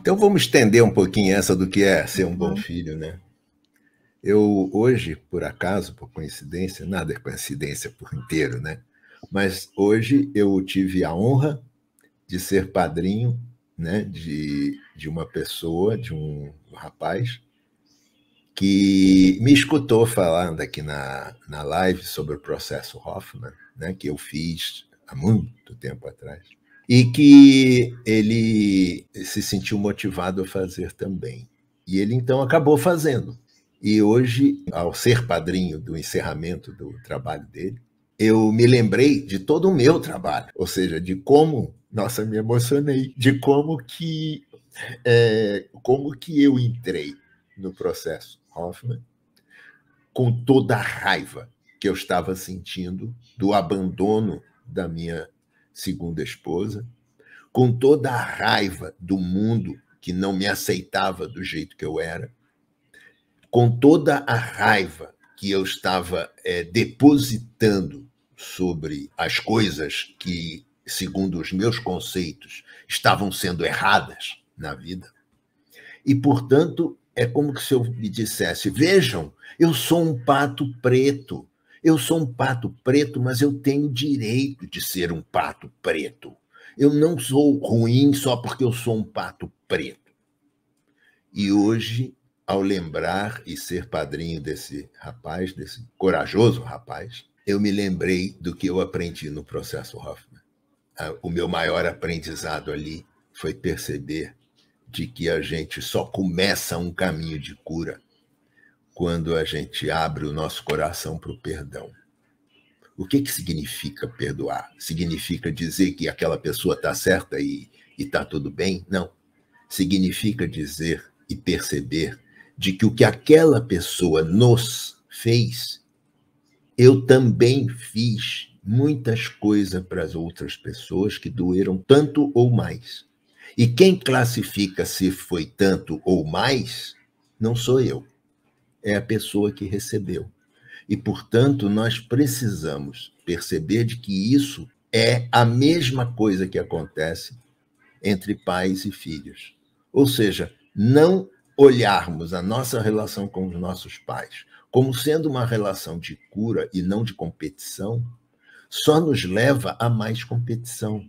Então vamos estender um pouquinho essa do que é ser um bom filho, né? Eu hoje, por acaso, por coincidência, nada é coincidência por inteiro, né? Mas hoje eu tive a honra de ser padrinho né, de, de uma pessoa, de um rapaz, que me escutou falando aqui na, na live sobre o processo Hoffman, né, que eu fiz há muito tempo atrás, e que ele se sentiu motivado a fazer também. E ele então acabou fazendo. E hoje, ao ser padrinho do encerramento do trabalho dele, eu me lembrei de todo o meu trabalho, ou seja, de como, nossa, me emocionei, de como que, é, como que eu entrei no processo Hoffman, com toda a raiva que eu estava sentindo do abandono da minha segunda esposa, com toda a raiva do mundo que não me aceitava do jeito que eu era, com toda a raiva que eu estava é, depositando sobre as coisas que, segundo os meus conceitos, estavam sendo erradas na vida. E, portanto, é como se eu me dissesse: vejam, eu sou um pato preto. Eu sou um pato preto, mas eu tenho direito de ser um pato preto. Eu não sou ruim só porque eu sou um pato preto. E hoje, ao lembrar e ser padrinho desse rapaz, desse corajoso rapaz, eu me lembrei do que eu aprendi no processo Hoffman. Ah, o meu maior aprendizado ali foi perceber de que a gente só começa um caminho de cura quando a gente abre o nosso coração para o perdão. O que, que significa perdoar? Significa dizer que aquela pessoa está certa e está tudo bem? Não. Significa dizer e perceber de que o que aquela pessoa nos fez eu também fiz muitas coisas para as outras pessoas que doeram tanto ou mais. E quem classifica se foi tanto ou mais não sou eu, é a pessoa que recebeu. E, portanto, nós precisamos perceber de que isso é a mesma coisa que acontece entre pais e filhos. Ou seja, não olharmos a nossa relação com os nossos pais como sendo uma relação de cura e não de competição, só nos leva a mais competição.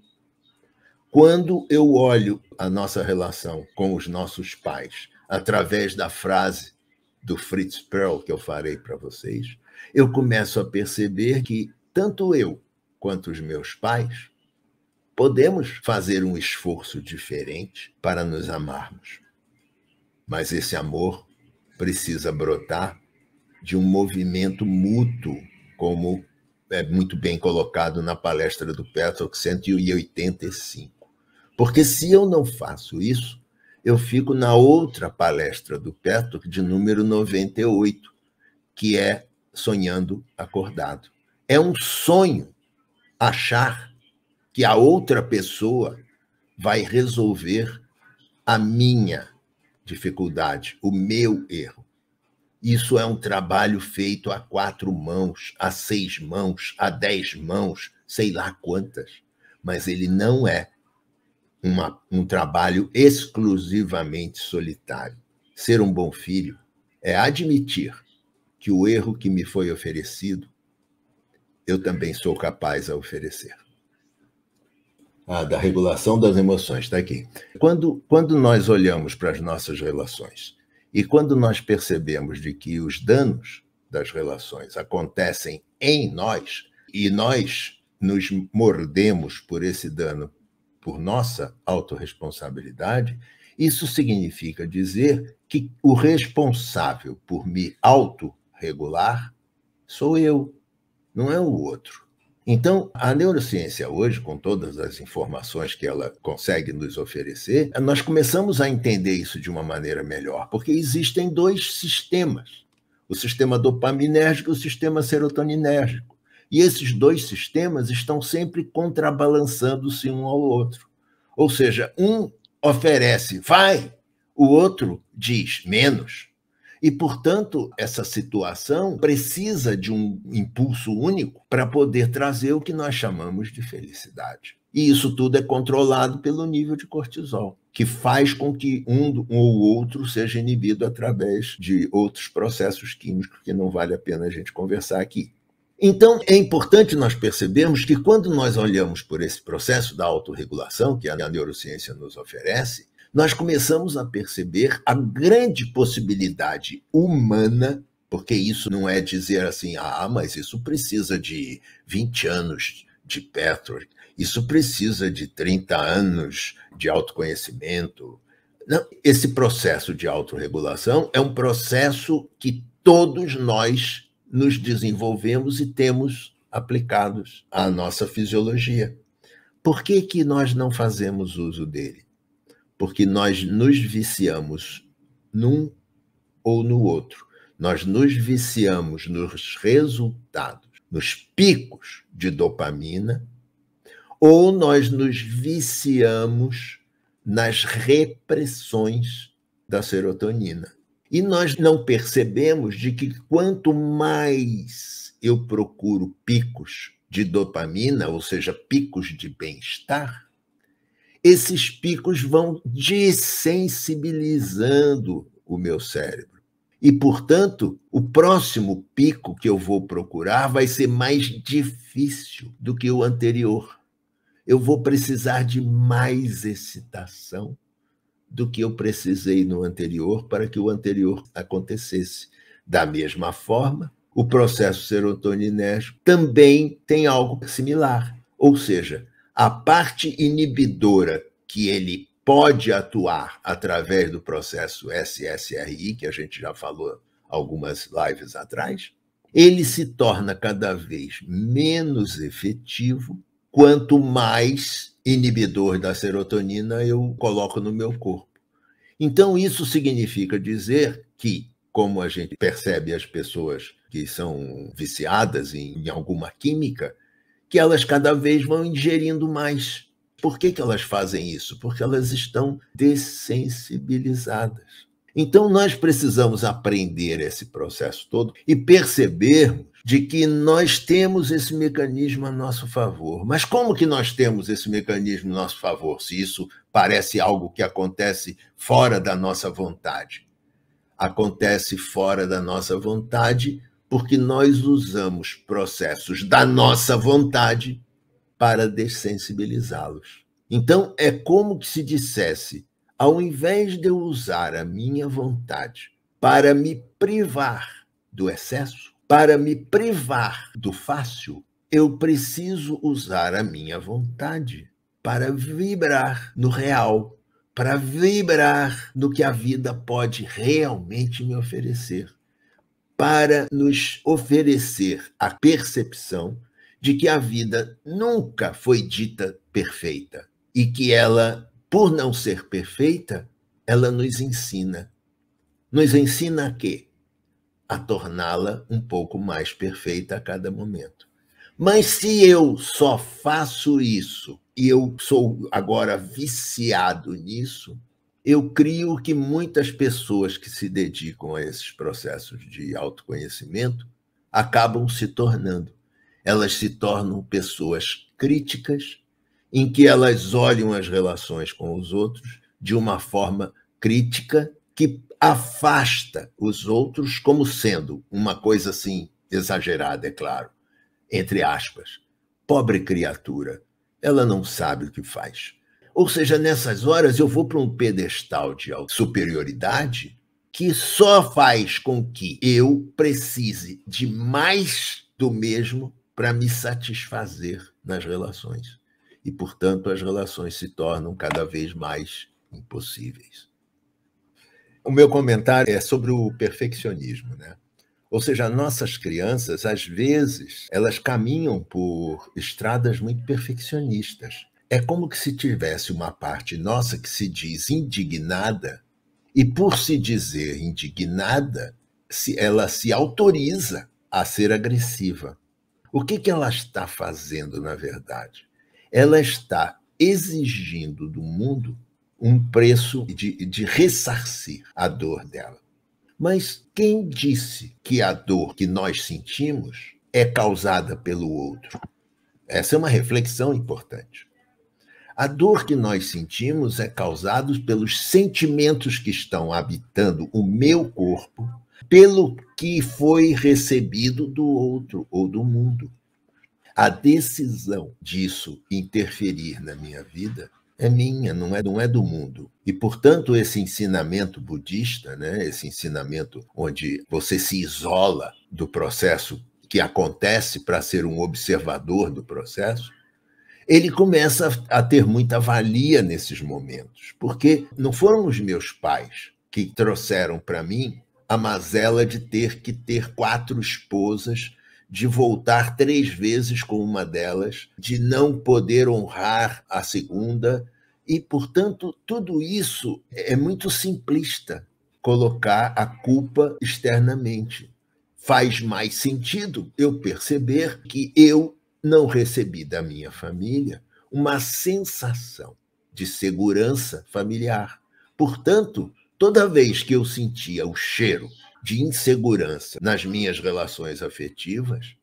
Quando eu olho a nossa relação com os nossos pais através da frase do Fritz Perl que eu farei para vocês, eu começo a perceber que tanto eu quanto os meus pais podemos fazer um esforço diferente para nos amarmos. Mas esse amor precisa brotar de um movimento mútuo, como é muito bem colocado na palestra do Petrock 185. Porque se eu não faço isso, eu fico na outra palestra do Petrock, de número 98, que é Sonhando Acordado. É um sonho achar que a outra pessoa vai resolver a minha dificuldade, o meu erro. Isso é um trabalho feito a quatro mãos, a seis mãos, a dez mãos, sei lá quantas. Mas ele não é uma, um trabalho exclusivamente solitário. Ser um bom filho é admitir que o erro que me foi oferecido, eu também sou capaz a oferecer. Ah, da regulação das emoções, está aqui. Quando, quando nós olhamos para as nossas relações e quando nós percebemos de que os danos das relações acontecem em nós e nós nos mordemos por esse dano por nossa autorresponsabilidade, isso significa dizer que o responsável por me autorregular sou eu, não é o outro. Então, a neurociência hoje, com todas as informações que ela consegue nos oferecer, nós começamos a entender isso de uma maneira melhor, porque existem dois sistemas: o sistema dopaminérgico e o sistema serotoninérgico. E esses dois sistemas estão sempre contrabalançando-se um ao outro. Ou seja, um oferece, vai, o outro diz menos. E, portanto, essa situação precisa de um impulso único para poder trazer o que nós chamamos de felicidade. E isso tudo é controlado pelo nível de cortisol, que faz com que um, ou outro seja inibido através de outros processos químicos que não vale a pena a gente conversar aqui. Então, é importante nós percebermos que quando nós olhamos por esse processo da autorregulação que a neurociência nos oferece, nós começamos a perceber a grande possibilidade humana, porque isso não é dizer assim, ah, mas isso precisa de 20 anos de Petrol, isso precisa de 30 anos de autoconhecimento. Não, esse processo de autorregulação é um processo que todos nós nos desenvolvemos e temos aplicados à nossa fisiologia. Por que, que nós não fazemos uso dele? Porque nós nos viciamos num ou no outro. Nós nos viciamos nos resultados, nos picos de dopamina, ou nós nos viciamos nas repressões da serotonina. E nós não percebemos de que quanto mais eu procuro picos de dopamina, ou seja, picos de bem-estar, esses picos vão desensibilizando o meu cérebro. E, portanto, o próximo pico que eu vou procurar vai ser mais difícil do que o anterior. Eu vou precisar de mais excitação do que eu precisei no anterior para que o anterior acontecesse. Da mesma forma, o processo serotoninérgico também tem algo similar, ou seja, a parte inibidora que ele pode atuar através do processo SSRI, que a gente já falou algumas lives atrás, ele se torna cada vez menos efetivo quanto mais inibidor da serotonina eu coloco no meu corpo. Então, isso significa dizer que, como a gente percebe as pessoas que são viciadas em, em alguma química, que elas cada vez vão ingerindo mais. Por que, que elas fazem isso? Porque elas estão dessensibilizadas. Então, nós precisamos aprender esse processo todo e percebermos de que nós temos esse mecanismo a nosso favor. Mas como que nós temos esse mecanismo a nosso favor, se isso parece algo que acontece fora da nossa vontade? Acontece fora da nossa vontade porque nós usamos processos da nossa vontade para dessensibilizá-los. Então, é como que se dissesse: ao invés de eu usar a minha vontade para me privar do excesso, para me privar do fácil, eu preciso usar a minha vontade para vibrar no real, para vibrar no que a vida pode realmente me oferecer, para nos oferecer a percepção de que a vida nunca foi dita perfeita e que ela, por não ser perfeita, ela nos ensina. Nos ensina a quê? A torná-la um pouco mais perfeita a cada momento. Mas se eu só faço isso e eu sou agora viciado nisso, eu crio que muitas pessoas que se dedicam a esses processos de autoconhecimento acabam se tornando. Elas se tornam pessoas críticas, em que elas olham as relações com os outros de uma forma crítica que afasta os outros como sendo uma coisa assim exagerada, é claro, entre aspas. Pobre criatura, ela não sabe o que faz. Ou seja, nessas horas eu vou para um pedestal de superioridade que só faz com que eu precise de mais do mesmo para me satisfazer nas relações. E, portanto, as relações se tornam cada vez mais impossíveis. O meu comentário é sobre o perfeccionismo, né? Ou seja, nossas crianças, às vezes, elas caminham por estradas muito perfeccionistas. É como que se tivesse uma parte nossa que se diz indignada, e por se dizer indignada, se ela se autoriza a ser agressiva. O que, que ela está fazendo, na verdade? Ela está exigindo do mundo um preço de, de ressarcir a dor dela. Mas quem disse que a dor que nós sentimos é causada pelo outro? Essa é uma reflexão importante. A dor que nós sentimos é causada pelos sentimentos que estão habitando o meu corpo, pelo que foi recebido do outro ou do mundo. A decisão disso interferir na minha vida é minha, não é, não é do mundo. E, portanto, esse ensinamento budista, né, esse ensinamento onde você se isola do processo que acontece para ser um observador do processo, ele começa a ter muita valia nesses momentos, porque não foram os meus pais que trouxeram para mim a mazela de ter que ter quatro esposas, de voltar três vezes com uma delas, de não poder honrar a segunda, e, portanto, tudo isso é muito simplista colocar a culpa externamente. Faz mais sentido eu perceber que eu não recebi da minha família uma sensação de segurança familiar. Portanto, toda vez que eu sentia o cheiro de insegurança nas minhas relações afetivas,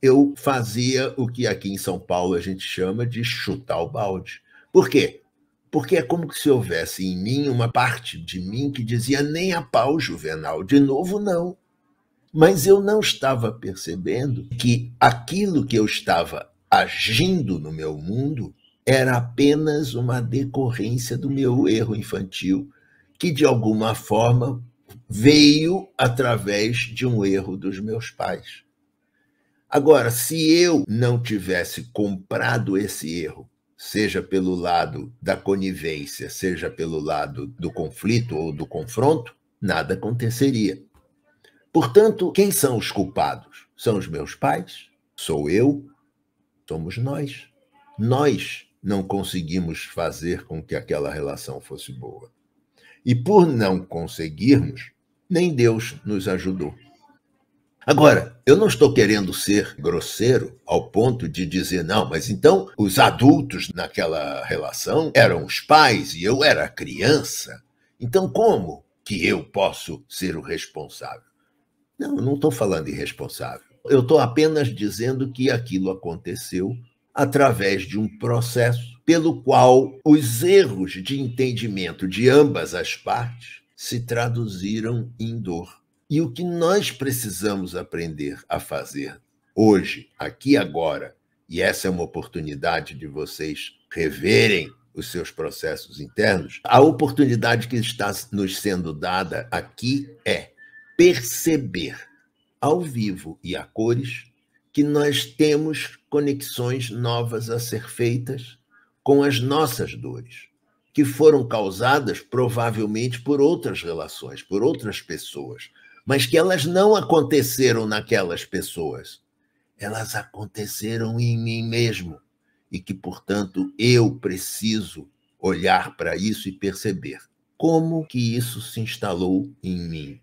eu fazia o que aqui em São Paulo a gente chama de chutar o balde. Por quê? Porque é como se houvesse em mim uma parte de mim que dizia nem a pau, Juvenal, de novo não. Mas eu não estava percebendo que aquilo que eu estava agindo no meu mundo era apenas uma decorrência do meu erro infantil, que de alguma forma veio através de um erro dos meus pais. Agora, se eu não tivesse comprado esse erro, seja pelo lado da conivência, seja pelo lado do conflito ou do confronto, nada aconteceria. Portanto, quem são os culpados? São os meus pais? Sou eu? Somos nós. Nós não conseguimos fazer com que aquela relação fosse boa. E por não conseguirmos, nem Deus nos ajudou. Agora, eu não estou querendo ser grosseiro ao ponto de dizer, não, mas então os adultos naquela relação eram os pais e eu era criança. Então, como que eu posso ser o responsável? Não, eu não estou falando irresponsável. Eu estou apenas dizendo que aquilo aconteceu através de um processo pelo qual os erros de entendimento de ambas as partes se traduziram em dor. E o que nós precisamos aprender a fazer hoje, aqui agora, e essa é uma oportunidade de vocês reverem os seus processos internos, a oportunidade que está nos sendo dada aqui é perceber ao vivo e a cores que nós temos conexões novas a ser feitas com as nossas dores, que foram causadas provavelmente por outras relações, por outras pessoas, mas que elas não aconteceram naquelas pessoas. Elas aconteceram em mim mesmo e que, portanto, eu preciso olhar para isso e perceber como que isso se instalou em mim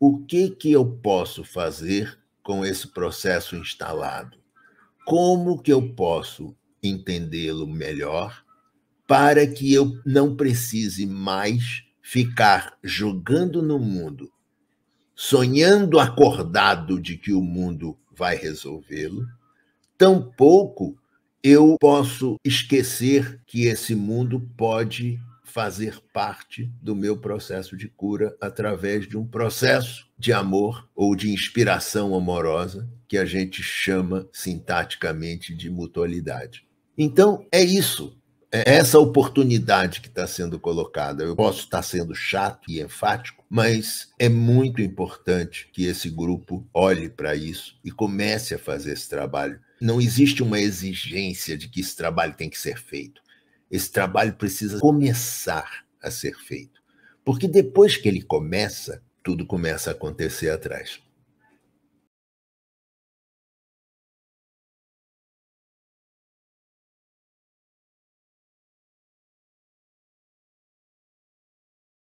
o que, que eu posso fazer com esse processo instalado? Como que eu posso entendê-lo melhor para que eu não precise mais ficar jogando no mundo, sonhando acordado de que o mundo vai resolvê-lo, tampouco eu posso esquecer que esse mundo pode fazer parte do meu processo de cura através de um processo de amor ou de inspiração amorosa que a gente chama sintaticamente de mutualidade. Então, é isso. É essa oportunidade que está sendo colocada. Eu posso estar sendo chato e enfático, mas é muito importante que esse grupo olhe para isso e comece a fazer esse trabalho. Não existe uma exigência de que esse trabalho tem que ser feito. Esse trabalho precisa começar a ser feito. Porque depois que ele começa, tudo começa a acontecer atrás.